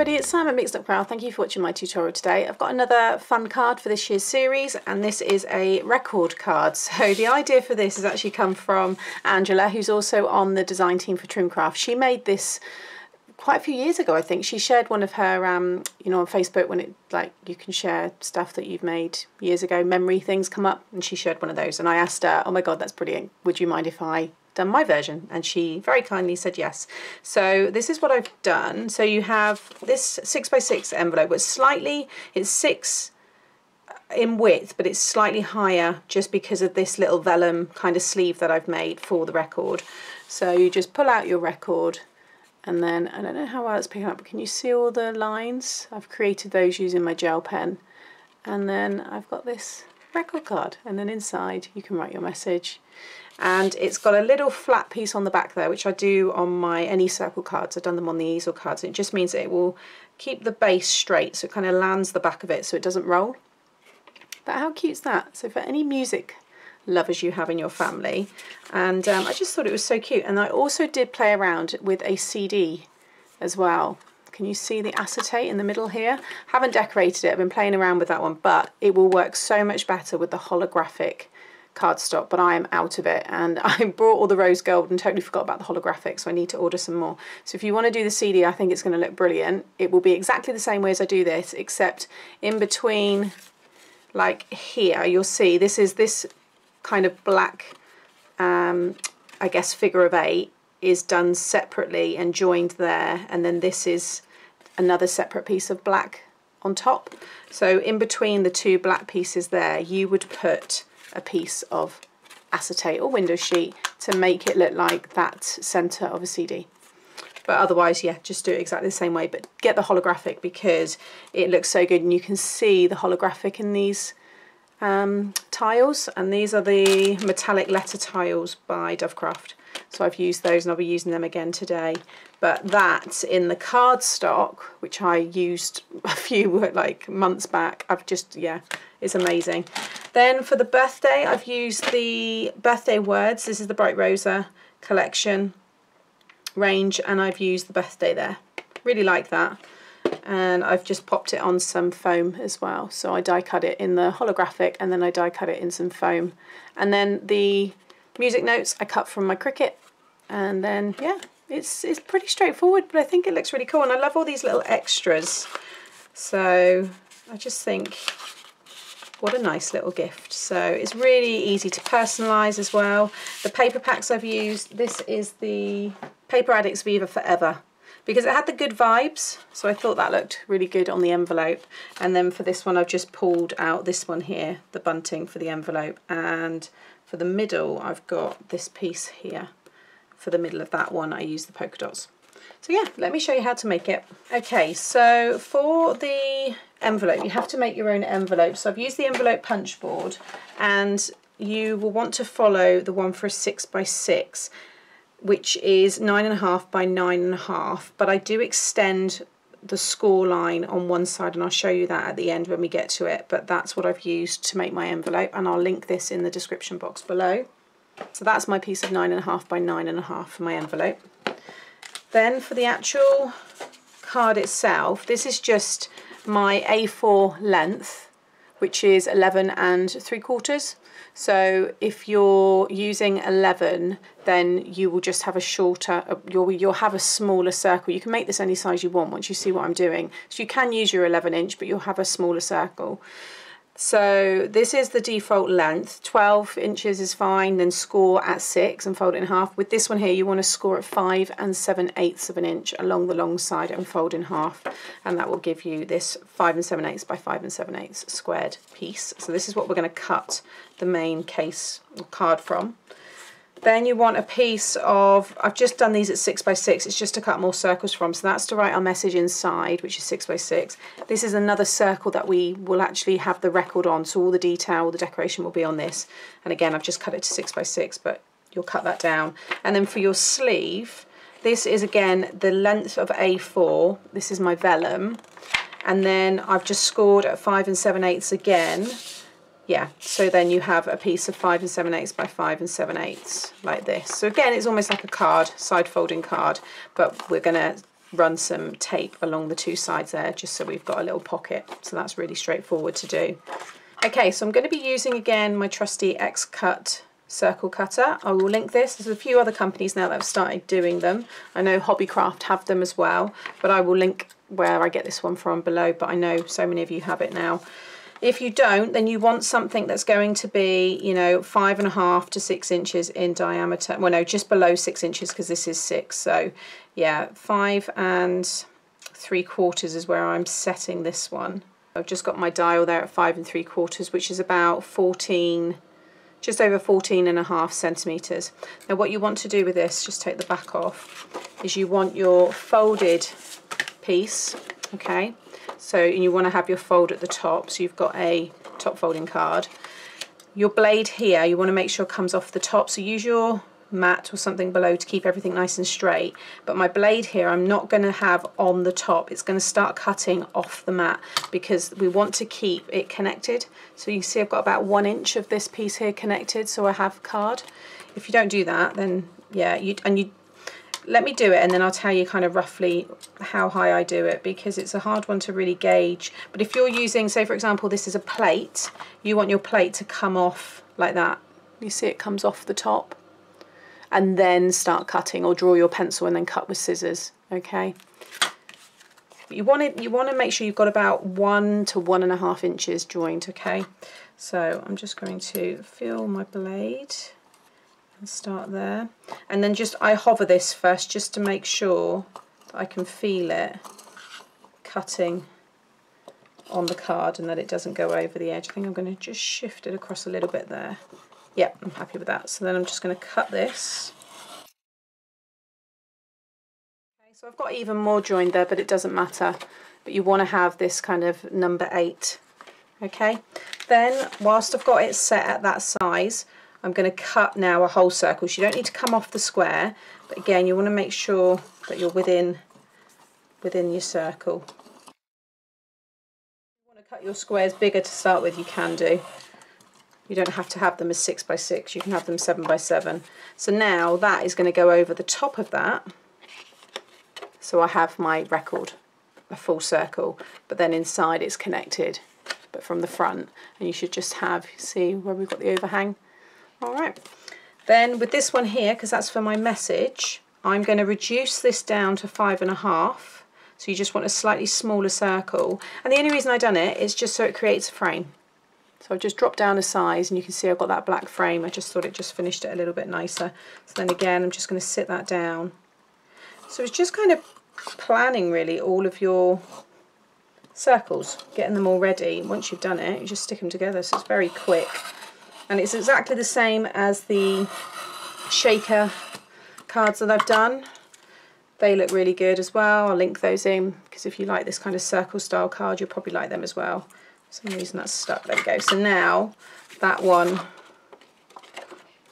everybody, it's Sam at Mixed Up Craft. Thank you for watching my tutorial today. I've got another fun card for this year's series and this is a record card. So the idea for this has actually come from Angela who's also on the design team for Trimcraft. She made this quite a few years ago I think. She shared one of her, um, you know on Facebook when it like you can share stuff that you've made years ago, memory things come up and she shared one of those and I asked her, oh my god that's brilliant, would you mind if I my version and she very kindly said yes. So this is what I've done. So you have this six by six envelope, it's slightly, it's six uh, in width, but it's slightly higher just because of this little vellum kind of sleeve that I've made for the record. So you just pull out your record and then, I don't know how well it's picking up, but can you see all the lines? I've created those using my gel pen. And then I've got this record card and then inside you can write your message and it's got a little flat piece on the back there which I do on my any circle cards. I've done them on the easel cards. It just means it will keep the base straight so it kind of lands the back of it so it doesn't roll. But how cute's that? So for any music lovers you have in your family. And um, I just thought it was so cute. And I also did play around with a CD as well. Can you see the acetate in the middle here? Haven't decorated it, I've been playing around with that one, but it will work so much better with the holographic cardstock, but I am out of it and I bought all the rose gold and totally forgot about the holographic, so I need to order some more. So if you want to do the CD, I think it's going to look brilliant. It will be exactly the same way as I do this, except in between, like here, you'll see this is this kind of black, um, I guess, figure of eight is done separately and joined there, and then this is another separate piece of black on top. So in between the two black pieces there, you would put a piece of acetate or window sheet to make it look like that centre of a CD. But otherwise, yeah, just do it exactly the same way, but get the holographic because it looks so good and you can see the holographic in these um, tiles and these are the metallic letter tiles by Dovecraft. So I've used those and I'll be using them again today. But that in the cardstock, which I used a few like months back, I've just, yeah, it's amazing. Then for the birthday, I've used the birthday words. This is the Bright Rosa collection range and I've used the birthday there. Really like that. And I've just popped it on some foam as well. So I die cut it in the holographic and then I die cut it in some foam. And then the music notes I cut from my Cricut and then yeah it's it's pretty straightforward but I think it looks really cool and I love all these little extras so I just think what a nice little gift so it's really easy to personalize as well the paper packs I've used this is the Paper Addicts Viva Forever because it had the good vibes so I thought that looked really good on the envelope and then for this one I've just pulled out this one here the bunting for the envelope and for the middle, I've got this piece here. For the middle of that one, I use the polka dots. So yeah, let me show you how to make it. Okay, so for the envelope, you have to make your own envelope. So I've used the envelope punch board and you will want to follow the one for a six by six, which is nine and a half by nine and a half, but I do extend the score line on one side and I'll show you that at the end when we get to it but that's what I've used to make my envelope and I'll link this in the description box below. So that's my piece of nine and a half by nine and a half for my envelope. Then for the actual card itself, this is just my A4 length which is 11 and 3 quarters. So if you're using 11, then you will just have a shorter, uh, you'll, you'll have a smaller circle. You can make this any size you want once you see what I'm doing. So you can use your 11 inch, but you'll have a smaller circle. So this is the default length, 12 inches is fine, then score at 6 and fold it in half. With this one here you want to score at 5 and 7 eighths of an inch along the long side and fold in half and that will give you this 5 and 7 eighths by 5 and 7 eighths squared piece. So this is what we're going to cut the main case card from. Then you want a piece of, I've just done these at 6 by 6 it's just to cut more circles from, so that's to write our message inside, which is 6 by 6 This is another circle that we will actually have the record on, so all the detail, all the decoration will be on this. And again, I've just cut it to 6 by 6 but you'll cut that down. And then for your sleeve, this is again the length of A4, this is my vellum, and then I've just scored at 5 and 7 eighths again, yeah, so then you have a piece of 5 and 7 eighths by 5 and 7 eighths, like this. So again, it's almost like a card, side folding card, but we're going to run some tape along the two sides there just so we've got a little pocket. So that's really straightforward to do. Okay, so I'm going to be using again my trusty X-Cut circle cutter. I will link this. There's a few other companies now that have started doing them. I know Hobbycraft have them as well, but I will link where I get this one from below, but I know so many of you have it now. If you don't, then you want something that's going to be, you know, five and a half to six inches in diameter. Well, no, just below six inches because this is six. So yeah, five and three quarters is where I'm setting this one. I've just got my dial there at five and three quarters, which is about 14, just over 14 and a half centimeters. Now what you want to do with this, just take the back off, is you want your folded piece, okay? So and you want to have your fold at the top, so you've got a top folding card. Your blade here, you want to make sure comes off the top, so use your mat or something below to keep everything nice and straight but my blade here I'm not going to have on the top it's going to start cutting off the mat because we want to keep it connected so you see I've got about one inch of this piece here connected so I have card if you don't do that then yeah you and you let me do it and then I'll tell you kind of roughly how high I do it because it's a hard one to really gauge. But if you're using, say for example, this is a plate, you want your plate to come off like that. You see it comes off the top and then start cutting or draw your pencil and then cut with scissors, okay? You want to, you want to make sure you've got about one to one and a half inches joint, okay? So I'm just going to feel my blade start there and then just I hover this first just to make sure that I can feel it cutting on the card and that it doesn't go over the edge. I think I'm going to just shift it across a little bit there. Yep, I'm happy with that. So then I'm just going to cut this. Okay, so I've got even more joined there, but it doesn't matter. But you want to have this kind of number eight. Okay, then whilst I've got it set at that size, I'm going to cut now a whole circle. So you don't need to come off the square, but again, you want to make sure that you're within, within your circle. You want to cut your squares bigger to start with, you can do. You don't have to have them as six by six, you can have them seven by seven. So now that is going to go over the top of that. So I have my record, a full circle, but then inside it's connected, but from the front. And you should just have, see where we've got the overhang? All right. Then with this one here, because that's for my message, I'm going to reduce this down to five and a half. So you just want a slightly smaller circle. And the only reason I've done it is just so it creates a frame. So I've just dropped down a size and you can see I've got that black frame. I just thought it just finished it a little bit nicer. So then again, I'm just going to sit that down. So it's just kind of planning really all of your circles, getting them all ready. Once you've done it, you just stick them together. So it's very quick and it's exactly the same as the shaker cards that I've done. They look really good as well. I'll link those in because if you like this kind of circle style card you'll probably like them as well. For some reason that's stuck. There we go. So now that one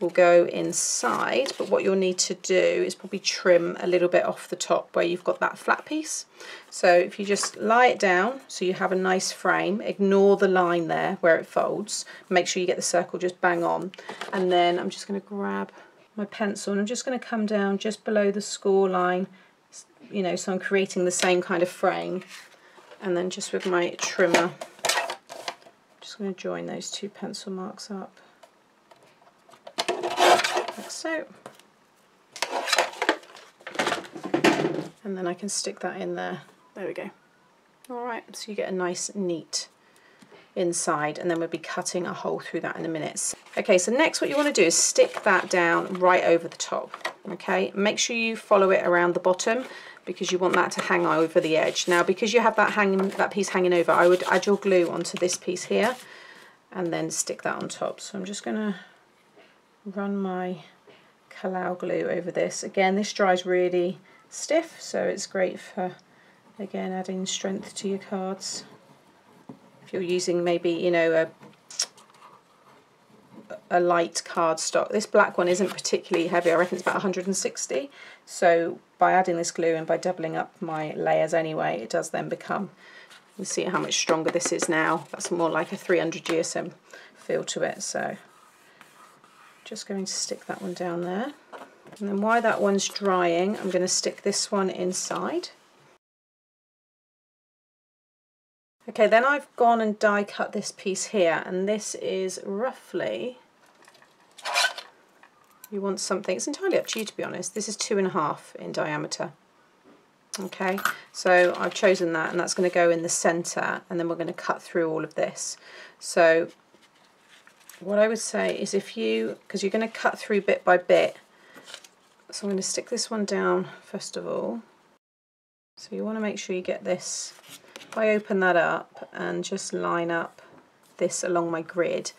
will go inside but what you'll need to do is probably trim a little bit off the top where you've got that flat piece. So if you just lie it down so you have a nice frame ignore the line there where it folds. Make sure you get the circle just bang on. And then I'm just going to grab my pencil and I'm just going to come down just below the score line you know so I'm creating the same kind of frame. And then just with my trimmer I'm just going to join those two pencil marks up like so. And then I can stick that in there. There we go. Alright, so you get a nice neat inside and then we'll be cutting a hole through that in a minute. Okay, so next what you want to do is stick that down right over the top. Okay, make sure you follow it around the bottom because you want that to hang over the edge. Now because you have that hanging that piece hanging over, I would add your glue onto this piece here and then stick that on top. So I'm just going to run my Collall glue over this. Again, this dries really stiff, so it's great for, again, adding strength to your cards. If you're using maybe, you know, a a light cardstock. This black one isn't particularly heavy, I reckon it's about 160. So by adding this glue and by doubling up my layers anyway, it does then become, you see how much stronger this is now. That's more like a 300 GSM feel to it. So just going to stick that one down there. And then while that one's drying, I'm going to stick this one inside. Okay, then I've gone and die cut this piece here, and this is roughly, you want something, it's entirely up to you to be honest, this is two and a half in diameter. Okay, so I've chosen that, and that's going to go in the centre, and then we're going to cut through all of this. So what I would say is if you, because you're going to cut through bit by bit, so I'm going to stick this one down first of all. So you want to make sure you get this if I open that up and just line up this along my grid,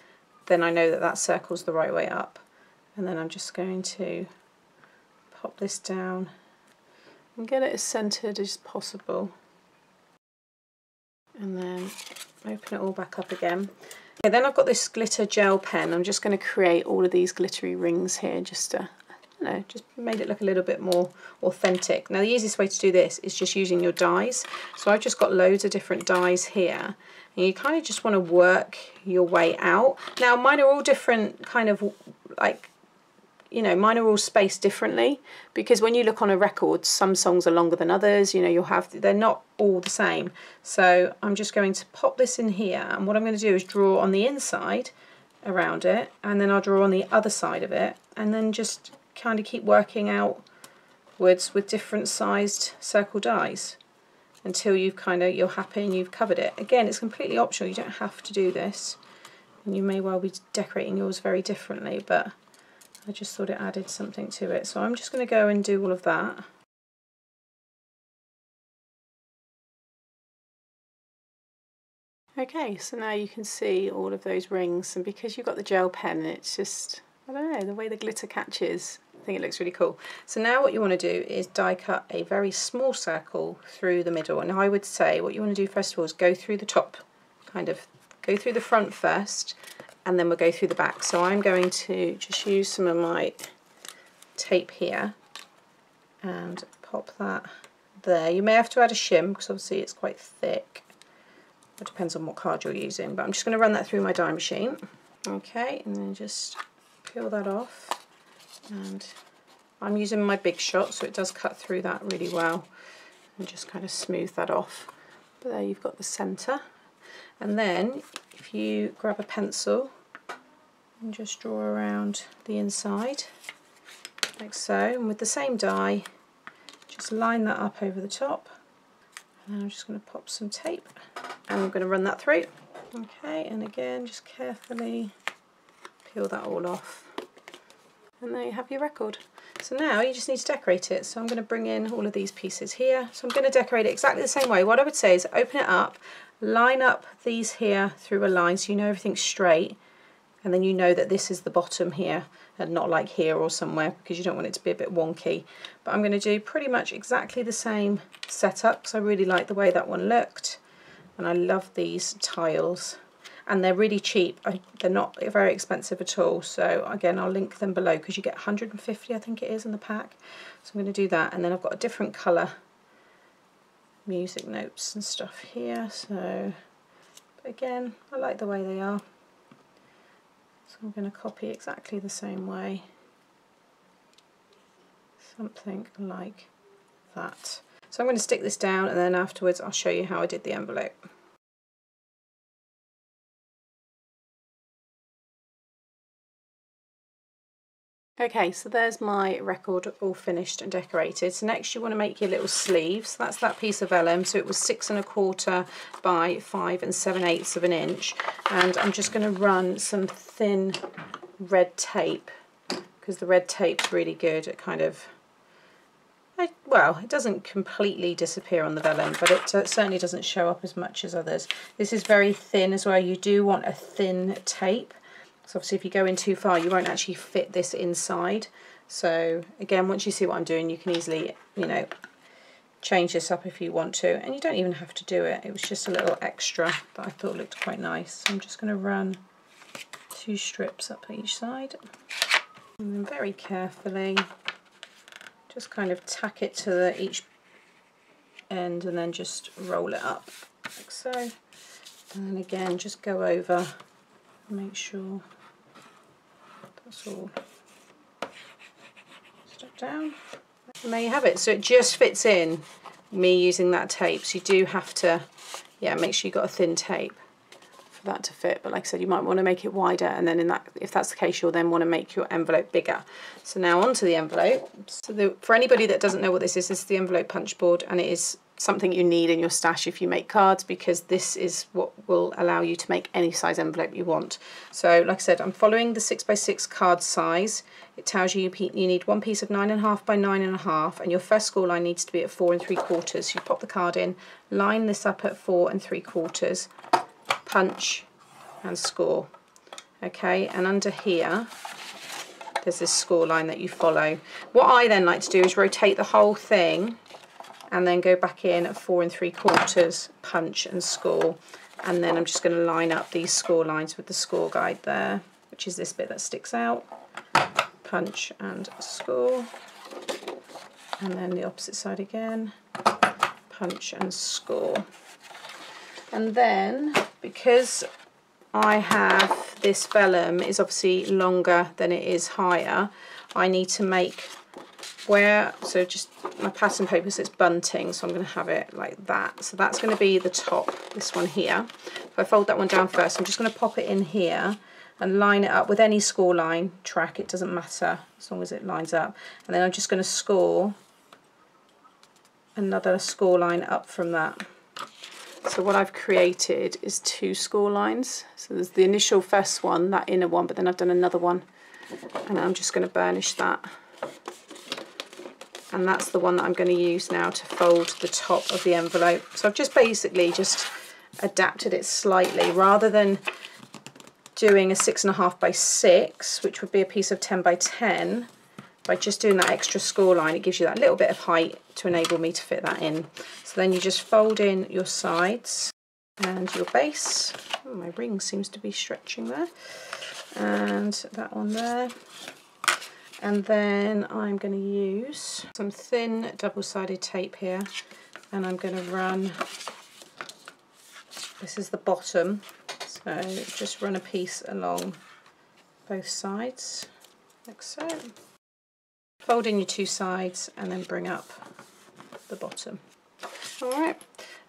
then I know that that circle's the right way up. And then I'm just going to pop this down and get it as centered as possible. And then open it all back up again. Okay, then I've got this glitter gel pen. I'm just going to create all of these glittery rings here just to know, just made it look a little bit more authentic. Now the easiest way to do this is just using your dies. So I've just got loads of different dies here and you kind of just want to work your way out. Now mine are all different kind of like you know, mine are all spaced differently because when you look on a record, some songs are longer than others, you know, you'll have, they're not all the same. So I'm just going to pop this in here and what I'm going to do is draw on the inside around it and then I'll draw on the other side of it and then just kind of keep working outwards with different sized circle dies until you've kind of you're happy and you've covered it. Again, it's completely optional. You don't have to do this. And you may well be decorating yours very differently, but I just thought it added something to it. So I'm just going to go and do all of that. Okay, so now you can see all of those rings and because you've got the gel pen, it's just, I don't know, the way the glitter catches I think it looks really cool. So now what you want to do is die cut a very small circle through the middle. And I would say what you want to do first of all is go through the top, kind of go through the front first, and then we'll go through the back. So I'm going to just use some of my tape here and pop that there. You may have to add a shim because obviously it's quite thick. It depends on what card you're using, but I'm just going to run that through my die machine. Okay, and then just peel that off and I'm using my big shot so it does cut through that really well and just kind of smooth that off but there you've got the center and then if you grab a pencil and just draw around the inside like so and with the same die just line that up over the top and I'm just going to pop some tape and I'm going to run that through okay and again just carefully peel that all off and there you have your record. So now you just need to decorate it. So I'm going to bring in all of these pieces here. So I'm going to decorate it exactly the same way. What I would say is open it up, line up these here through a line so you know everything's straight and then you know that this is the bottom here and not like here or somewhere because you don't want it to be a bit wonky. But I'm going to do pretty much exactly the same setup because I really like the way that one looked and I love these tiles and they're really cheap. they're not very expensive at all. So again, I'll link them below because you get 150, I think it is, in the pack. So I'm going to do that. And then I've got a different colour music notes and stuff here. So again, I like the way they are. So I'm going to copy exactly the same way. Something like that. So I'm going to stick this down and then afterwards I'll show you how I did the envelope. Okay, so there's my record all finished and decorated. So next you want to make your little sleeves. That's that piece of vellum. So it was six and a quarter by five and seven eighths of an inch. And I'm just going to run some thin red tape because the red tape's really good at kind of well, it doesn't completely disappear on the vellum, but it uh, certainly doesn't show up as much as others. This is very thin as well. You do want a thin tape so obviously if you go in too far you won't actually fit this inside. So again once you see what I'm doing you can easily you know change this up if you want to and you don't even have to do it. It was just a little extra that I thought looked quite nice. So I'm just going to run two strips up each side and then very carefully just kind of tack it to the, each end and then just roll it up like so and then again just go over make sure that's all down. And there you have it. So it just fits in me using that tape. So you do have to yeah, make sure you've got a thin tape for that to fit. But like I said, you might want to make it wider and then in that, if that's the case, you'll then want to make your envelope bigger. So now onto the envelope. So the, for anybody that doesn't know what this is, this is the envelope punch board and it is something you need in your stash if you make cards because this is what will allow you to make any size envelope you want. So like I said, I'm following the 6x6 card size. It tells you you need one piece of 9.5 by 9.5 and your first score line needs to be at 4 and 3 quarters. You pop the card in, line this up at 4 and 3 quarters, punch and score. Okay, and under here there's this score line that you follow. What I then like to do is rotate the whole thing and then go back in at four and three quarters, punch and score. And then I'm just going to line up these score lines with the score guide there, which is this bit that sticks out. Punch and score. And then the opposite side again. Punch and score. And then, because I have this vellum is obviously longer than it is higher, I need to make where, so just my pattern paper says it's bunting, so I'm going to have it like that. So that's going to be the top, this one here. If I fold that one down first, I'm just going to pop it in here and line it up with any score line track, it doesn't matter as long as it lines up. And then I'm just going to score another score line up from that. So what I've created is two score lines. So there's the initial first one, that inner one, but then I've done another one. And I'm just going to burnish that and that's the one that I'm going to use now to fold the top of the envelope. So I've just basically just adapted it slightly rather than doing a six and a half by six, which would be a piece of 10 by 10, by just doing that extra score line, it gives you that little bit of height to enable me to fit that in. So then you just fold in your sides and your base. Oh, my ring seems to be stretching there. And that one there and then I'm going to use some thin double-sided tape here and I'm going to run this is the bottom so just run a piece along both sides like so. Fold in your two sides and then bring up the bottom. Alright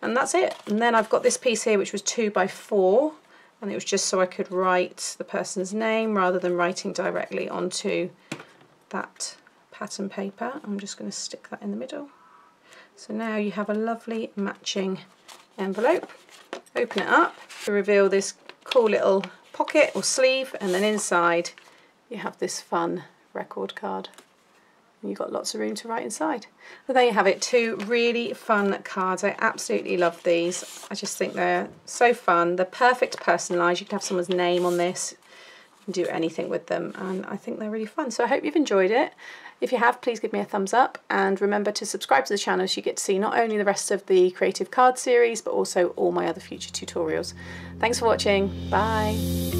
and that's it. And then I've got this piece here which was two by four and it was just so I could write the person's name rather than writing directly onto that pattern paper. I'm just going to stick that in the middle. So now you have a lovely matching envelope. Open it up to reveal this cool little pocket or sleeve and then inside you have this fun record card. You've got lots of room to write inside. Well, there you have it, two really fun cards. I absolutely love these. I just think they're so fun. They're perfect personalised. You could have someone's name on this do anything with them and I think they're really fun. So I hope you've enjoyed it. If you have, please give me a thumbs up and remember to subscribe to the channel so you get to see not only the rest of the Creative Card series but also all my other future tutorials. Thanks for watching. Bye.